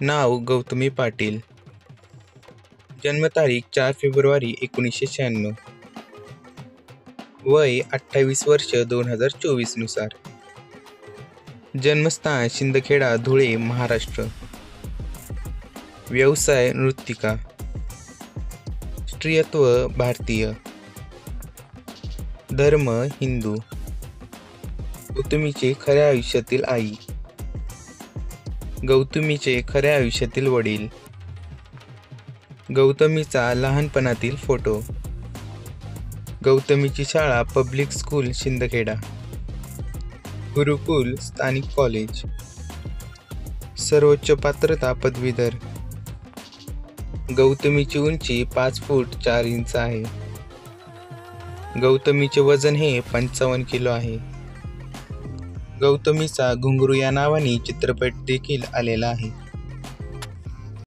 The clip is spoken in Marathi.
नाव गौतमी पाटील. जन्मतारीख चार फेब्रुवारी एकोणीसशे शहाण्णव. वय अठ्ठावीस वर्ष दोन हजार चोवीसनुसार जन्मस्थान शिंदखेडा धुळे महाराष्ट्र. व्यवसाय नृत्तिका. स्त्रियत्व भारतीय. धर्म हिंदू. गौतमीचे खऱ्या आयुष्यातील आई. गौतमीचे खऱ्या आयुष्यातील वडील. गौतमीचा लहानपणातील फोटो. गौतमीची शाळा पब्लिक स्कूल शिंदखेडा. गुरुकुल स्थानिक कॉलेज. सर्वोच्च पात्रता पदवीधर. गौतमीची उंची पाच फूट चार इंच आहे. गौतमीचे वजन हे पंचावन्न किलो आहे. गौतमीचा घुंगरू या नावाने चित्रपट देखील आलेला आहे.